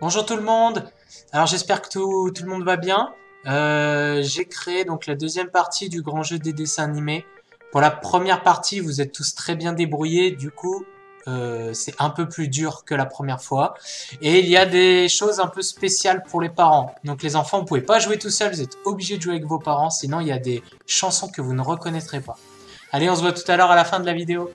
Bonjour tout le monde. Alors j'espère que tout, le monde va bien. Euh, J'ai créé donc la deuxième partie du grand jeu des dessins animés. Pour la première partie, vous êtes tous très bien débrouillés. Du coup, euh, c'est un peu plus dur que la première fois. Et il y a des choses un peu spéciales pour les parents. Donc les enfants, vous pouvez pas jouer tout seul, vous êtes obligés de jouer avec vos parents. Sinon, il y a des chansons que vous ne reconnaîtrez pas. Allez, on se voit tout à l'heure à la fin de la vidéo.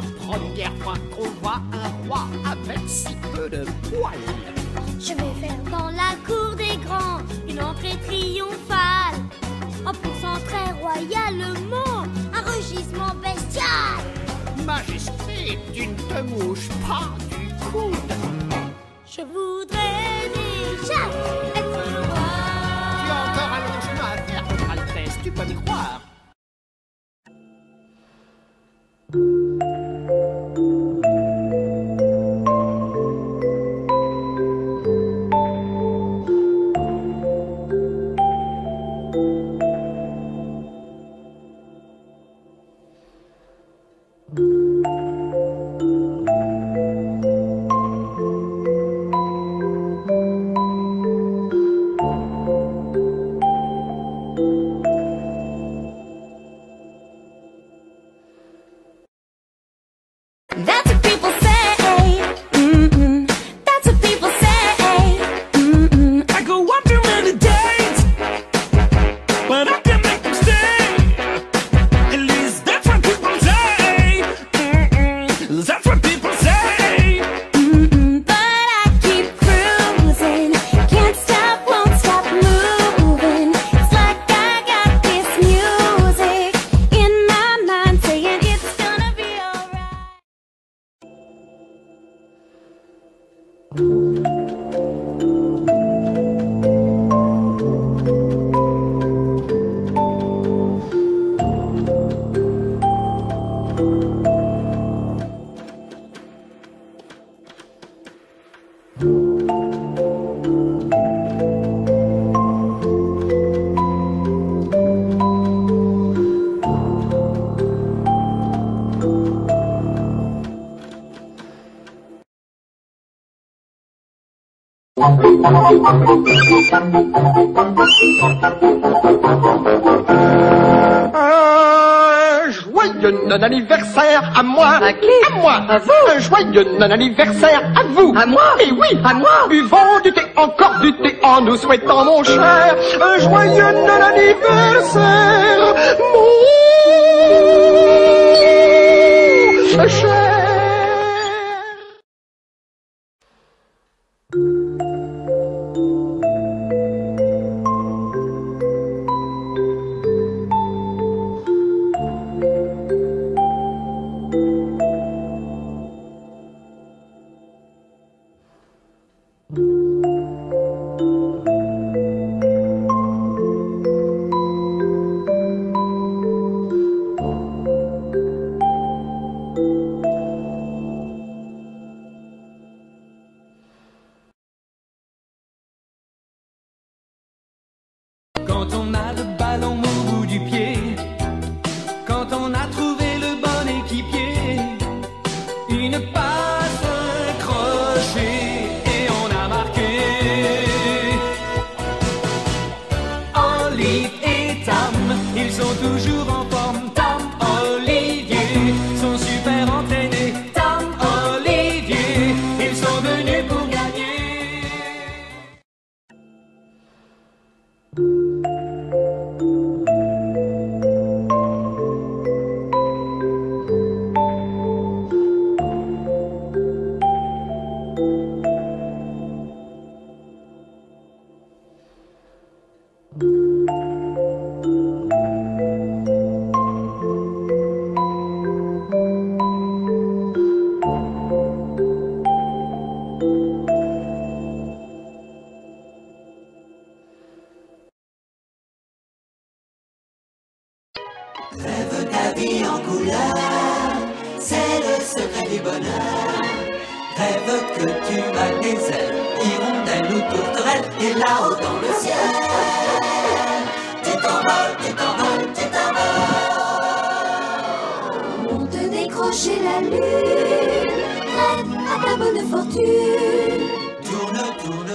La première fois qu'on voit un roi avec si peu de poils. Je vais faire dans la cour des grands une entrée triomphale. En poussant très royalement un rugissement bestial. Majesté, tu ne te mouches pas du coude. Je voudrais déjà Un joyeux non-anniversaire à moi. À qui? À moi. À vous. Un joyeux non-anniversaire à vous. À moi? Et oui, À moi. Buvons du thé, encore du thé, en nous souhaitant, mon cher, un joyeux non-anniversaire, Décrocher la lune, rêve à ta bonne fortune. Tourne, tourne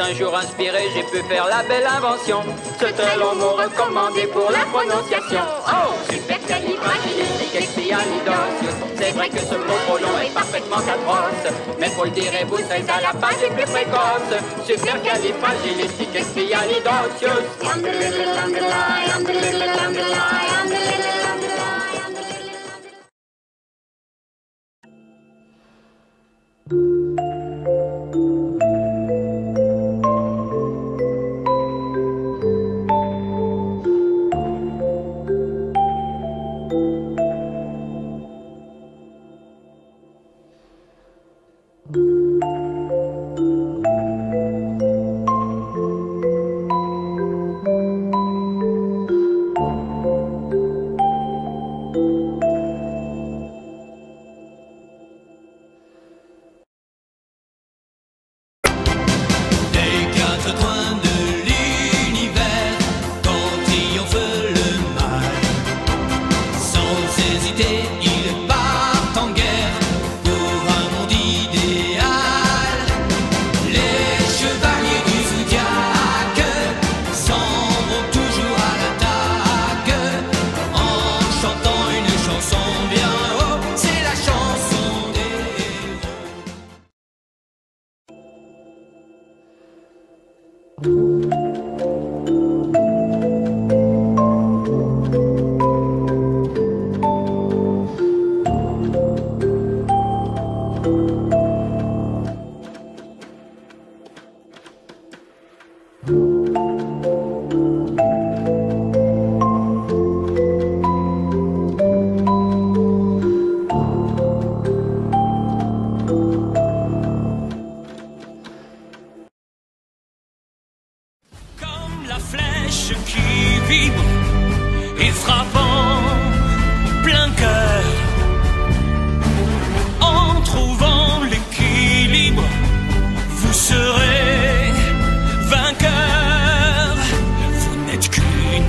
un jour inspiré, j'ai pu faire la belle invention. Ce très long mot recommandé pour la prononciation. Oh, supercalifragilisticexpialidocious. C'est vrai que ce mot trop long est parfaitement atroce. Mais faut le dire et vous serez à la page les plus précoces. Supercalifragilisticexpialidocious.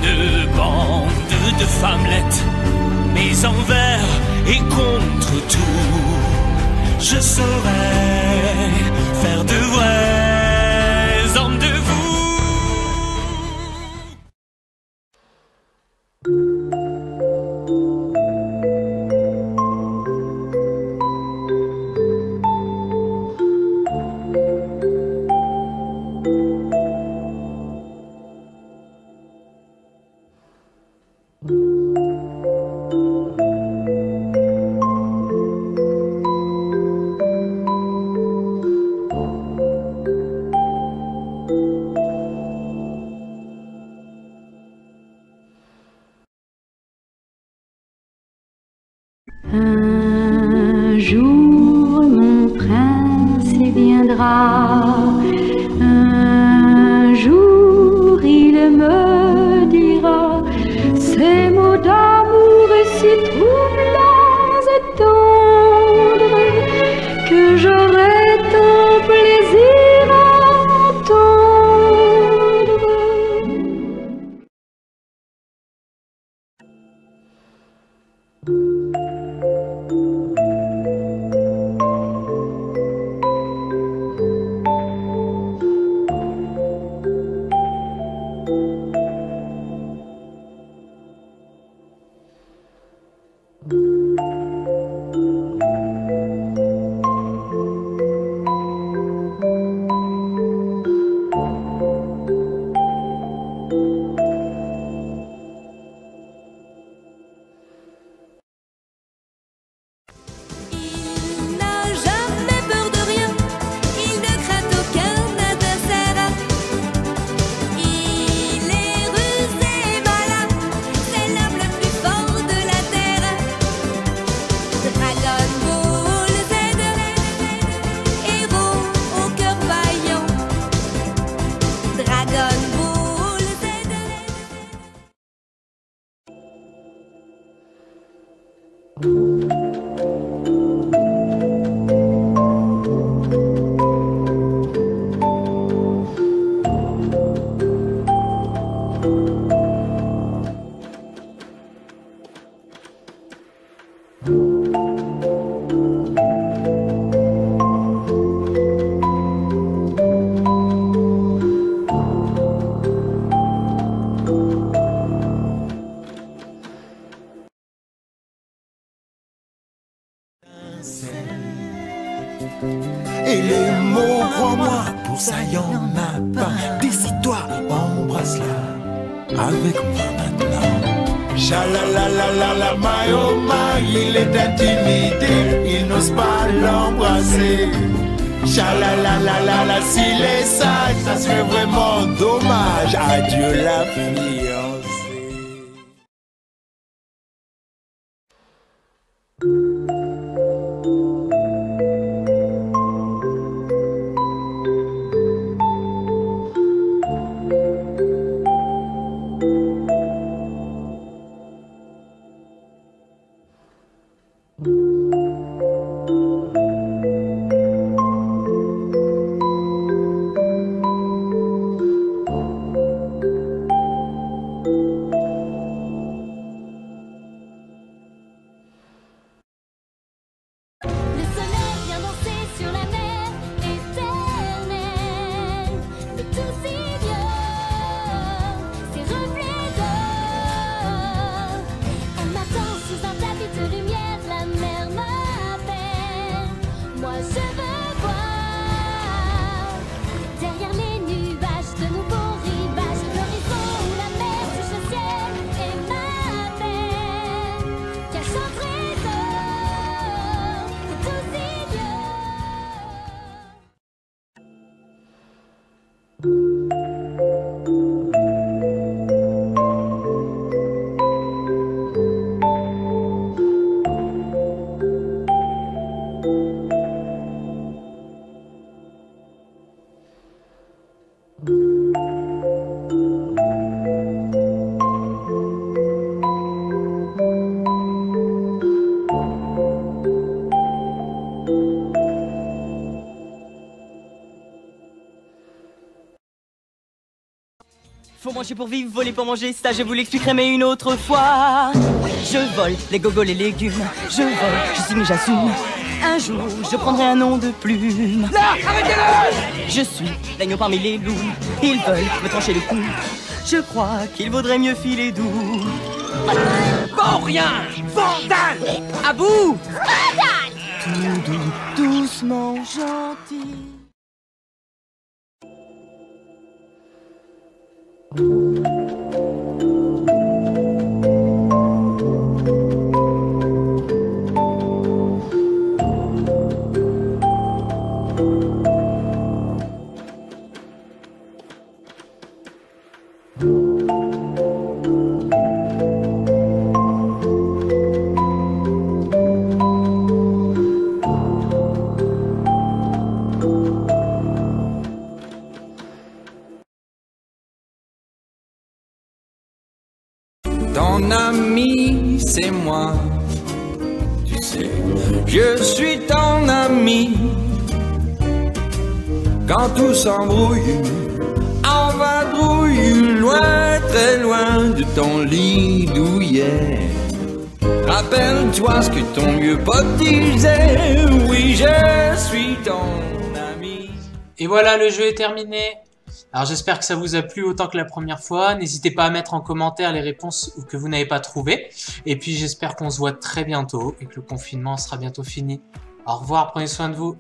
Qu'une bande de femmelettes, mais envers et contre tout, je saurais faire de vrais si troublants Et est intimidé, il n'ose pas l'embrasser. Chalalalala, s'il est sage, ça serait vraiment dommage. Adieu la fiancée. Faut manger pour vivre, voler pour manger, ça je vous l'expliquerai mais une autre fois. Je vole les gogos, les légumes, je vole, je signe, j'assume. Jour, je prendrai un nom de plume. Là, arrêtez-le Je suis l'agneau parmi les loups, ils veulent me trancher le cou. Je crois qu'il vaudrait mieux filer doux. Bon, rien Vandale À bout Tout doux, doucement, gentil. Quand tout s'embrouille, en vadrouille, loin, très loin de ton lit douillet. Rappelle-toi ce que ton vieux pote disait. Oui, je suis ton ami. Et voilà, le jeu est terminé. Alors j'espère que ça vous a plu autant que la première fois. N'hésitez pas à mettre en commentaire les réponses que vous n'avez pas trouvées. Et puis j'espère qu'on se voit très bientôt et que le confinement sera bientôt fini. Au revoir, prenez soin de vous.